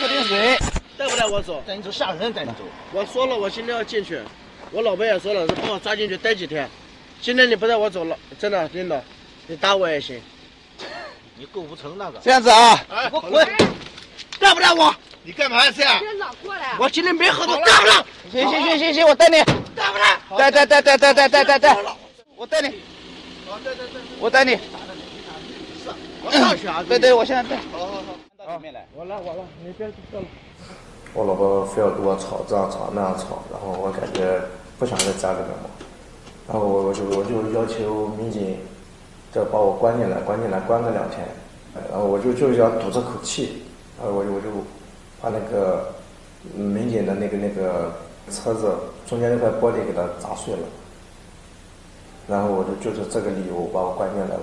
喝点水。带不带我走？带你走，吓人！带你走。我说了，我今天要进去。我老婆也说了，是把我抓进去待几天。今天你不带我走了，真的，领导，你打我也行。你构不成那个。这样子啊，哎，我滚！带不带我？你干嘛去啊？别老过来。我今天没喝多，带不带？行行行行行，我带你。带不带？带带带带带带带带带。我带你。好，带带带。我带你。我上去啊！对对，我现在带。来。我来我来，你别动了。我老婆非要跟我吵，这样吵那样吵，然后我感觉不想在家里面嘛，然后我我就我就要求民警，这把我关进来，关进来关个两天，然后我就就要堵这口气，然后我就我就把那个民警的那个那个车子中间那块玻璃给它砸碎了，然后我就就是这个理由把我关进来了。